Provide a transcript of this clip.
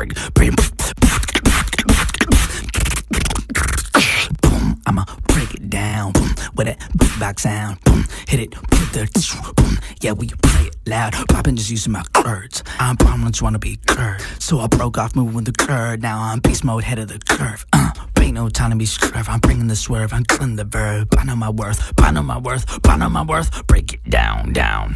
Boom. Boom. I'ma break it down. Boom. With that beatbox sound. Boom. Hit it. Put the. Boom. Yeah, we play it loud. popping just using my curds. I'm prominent, wanna be curved. So I broke off, moving the curve. Now I'm beast mode, head of the curve. Uh ain't no time to be swerve. I'm bringing the swerve, I'm killing the verb. I know my worth, I know my worth, I know my worth. Break it down, down.